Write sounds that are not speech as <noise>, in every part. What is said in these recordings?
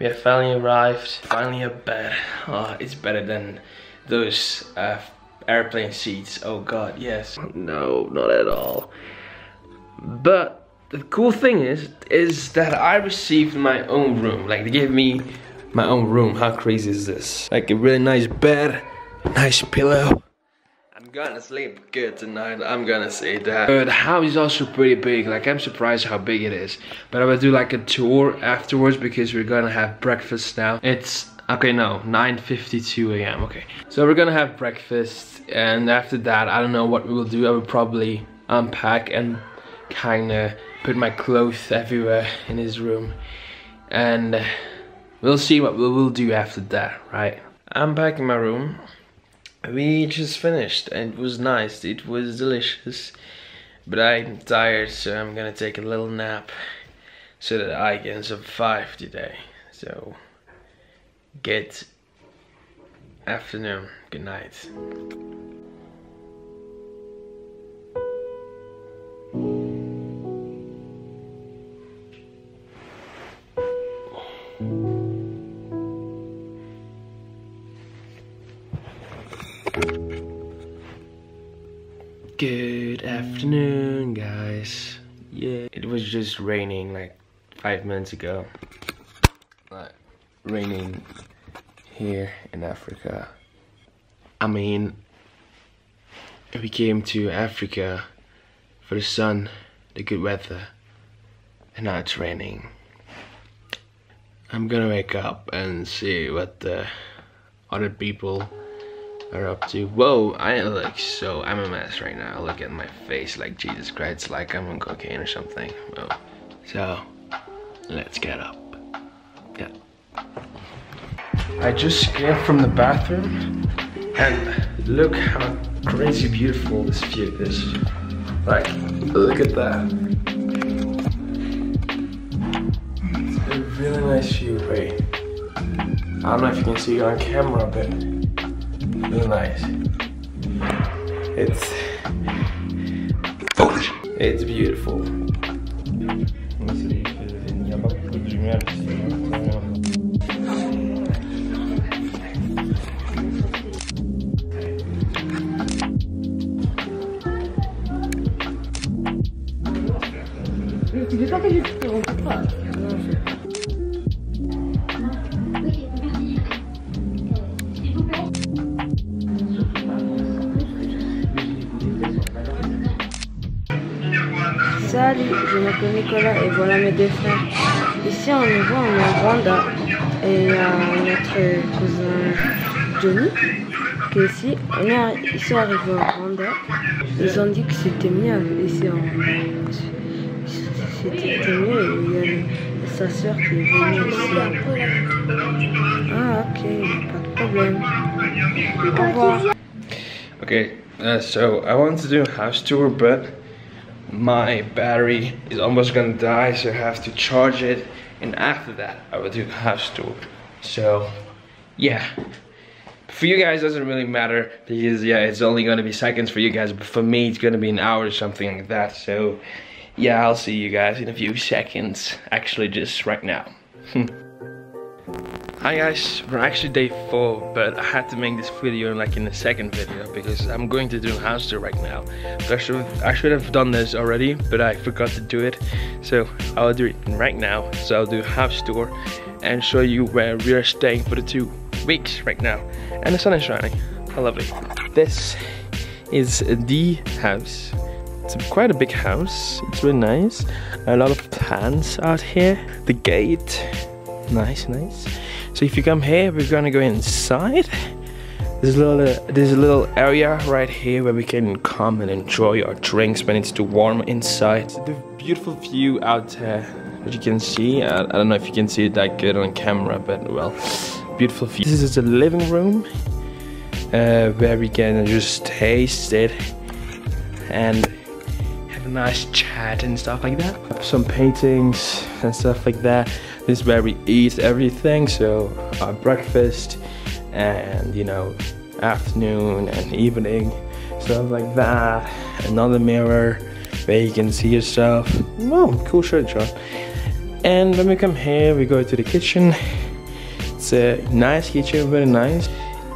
We have finally arrived. Finally a bed. Oh, it's better than those uh, airplane seats. Oh god, yes. No, not at all. But the cool thing is, is that I received my own room. Like they gave me my own room. How crazy is this? Like a really nice bed, nice pillow. Gonna sleep good tonight, I'm gonna say that. But the house is also pretty big, like I'm surprised how big it is. But I will do like a tour afterwards because we're gonna have breakfast now. It's, okay no, 9.52 a.m., okay. So we're gonna have breakfast and after that, I don't know what we will do. I will probably unpack and kinda put my clothes everywhere in his room. And we'll see what we will do after that, right? I'm back in my room we just finished and it was nice. It was delicious. But I'm tired so I'm gonna take a little nap so that I can survive today. So good afternoon. Good night Good afternoon, guys. Yeah, it was just raining like five minutes ago. Like, raining here in Africa. I mean, we came to Africa for the sun, the good weather, and now it's raining. I'm gonna wake up and see what the other people are up to. Whoa, I look so, I'm a mess right now. Look at my face like Jesus Christ, like I'm on cocaine or something. Whoa. So, let's get up. Yeah. I just came from the bathroom and look how crazy beautiful this view is. Like, look at that. It's a really nice view, right? I don't know if you can see it on camera, but really nice. It's it's beautiful. Tu veux Salut, je m'appelle Nicolas et voilà mes deux frères. Ici on est au Rwanda et a notre cousin Johnny qui est ici. On est ici arrivé au Rwanda. Ils ont dit que c'était mieux ici en Rwanda. C'était mieux et il y a le- sa soeur qui est venue ici. Ah ok, pas de problème. Au revoir. Okay, uh, so I want to do a house tour, but my battery is almost gonna die, so I have to charge it. And after that, I will do house tour. So, yeah. For you guys, doesn't really matter because yeah, it's only gonna be seconds for you guys, but for me, it's gonna be an hour or something like that. So, yeah, I'll see you guys in a few seconds. Actually, just right now. <laughs> Hi guys, we're actually day four, but I had to make this video like in the second video because I'm going to do a house tour right now. But I should I should have done this already, but I forgot to do it. So I'll do it right now. So I'll do house tour and show you where we are staying for the two weeks right now. And the sun is shining. How lovely. This is the house. It's quite a big house. It's really nice. A lot of plants out here. The gate. Nice, nice. So if you come here, we're gonna go inside. There's a little, uh, there's a little area right here where we can come and enjoy our drinks when it's too warm inside. The beautiful view out there, as you can see. I, I don't know if you can see it that good on camera, but well, beautiful view. This is the living room uh, where we can just taste it and have a nice chat and stuff like that. Some paintings and stuff like that. This is where we eat everything. So our breakfast and you know afternoon and evening stuff like that. Another mirror where you can see yourself. Oh, cool shirt, John. And when we come here, we go to the kitchen It's a nice kitchen, very nice.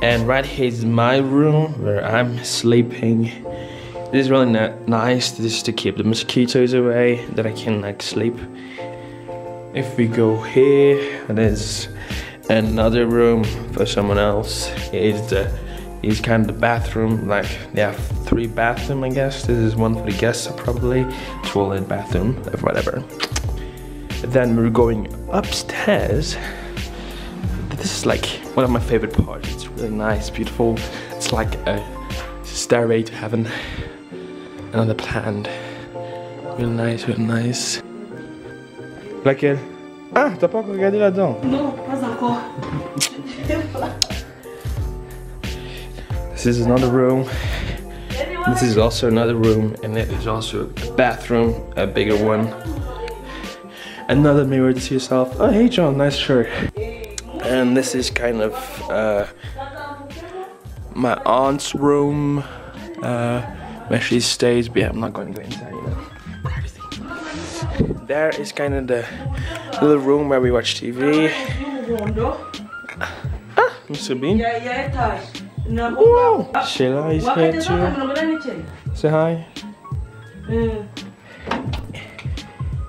And right here is my room where I'm sleeping. This is really nice. This is to keep the mosquitoes away, that I can like sleep. If we go here, there's another room for someone else. It's the it's kind of the bathroom. Like they have three bathroom, I guess. This is one for the guests, probably toilet, bathroom, whatever. Then we're going upstairs. This is like one of my favorite parts. It's really nice, beautiful. It's like a stairway to heaven. Another planet. Really nice, really nice. Laquelle Ah, t'as pas encore regardé là-dedans Non, pas encore. this is another room. This is also another room, and it is also a bathroom, a bigger one. Another mirror to see yourself. Oh, hey John, nice shirt. And this is kind of uh, my aunt's room, uh, where she stays. But yeah, I'm not going to go inside, you know. There is kind of the little room where we watch TV. Ah, Mr. Bean. Wow, Sheila is here too. Say hi.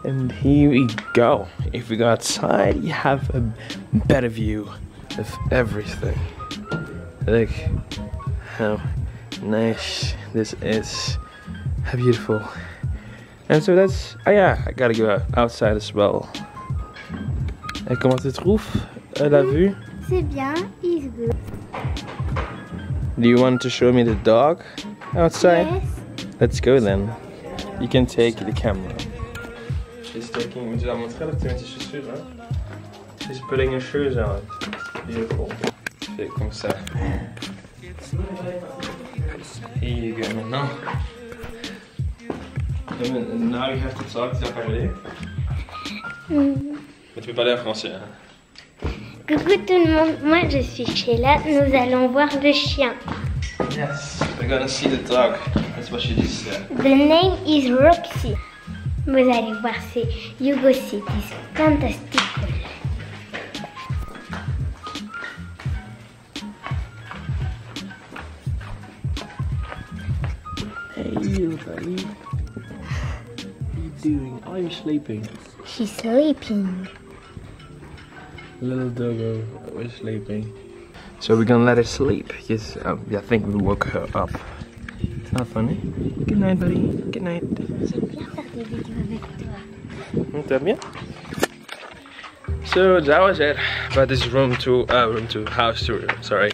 And here we go. If we go outside, you have a better view of everything. Look how nice this is. How beautiful. And so that's, oh yeah, I gotta er go outside as well. Et comment tu trouves euh, la vue? C'est bien, it's good. Do you want to show me the dog outside? Yes. Let's go then. You can take the camera. She's taking, tu dois montrer là, tu mets tes chaussures, hein? She's putting her shoes on. Beautiful. Fais comme ça. Here you go maintenant. And now you have to talk, tu dois parler. Mais tu peux parler en français, hein? Coucou tout le monde, moi je suis Sheila, nous allons voir le chien. Yes. We're gonna see the dog. That's what she just said. The name is Roxy. Vous allez voir, c'est Yugo City, c'est fantastique. Hey, everybody. What are you doing? Are you sleeping? She's sleeping. Little doggo was sleeping. So we're gonna let her sleep. Yes, um, I think we woke her up. It's not funny. Good night, buddy. Good night. J'aime bien faire des vidéos avec toi. T'aimes bien? So that was it about this room to uh, room to house tour. Sorry.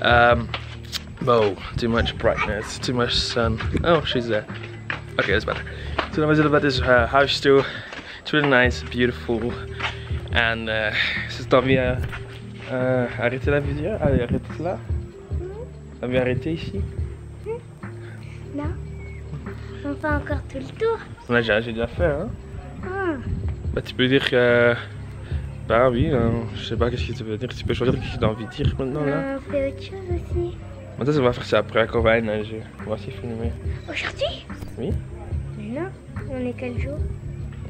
Um, oh, too much brightness, too much sun. Oh, she's there. Okay, that's better. So that was it about this uh, house tour. It's really nice, beautiful, and uh, si t'as envie à euh, arrêter la vidéo, allez arrête là. T'as envie d'arrêter ici? Non On fait encore tout le tour On a déjà, j'ai déjà fait, hein? Ah, Bah, tu peux dire que. Bah oui, hein, je sais pas qu'est-ce que tu veux dire. Tu peux choisir ce que tu as envie de dire maintenant là. On fait autre chose aussi. Mais ça, on va faire ça après quand on va neiger. On va aussi filmer. Aujourd'hui Oui. On est quel jour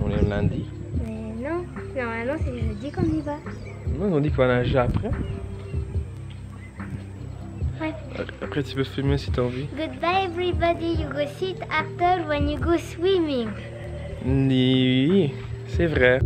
On est lundi. Mais non, normalement c'est jeudi qu'on y va. Non, on dit qu'on va nager après. Ouais. Après, tu peux filmer si tu as envie. Goodbye everybody, you go sit after when you go swimming. Oui, c'est vrai.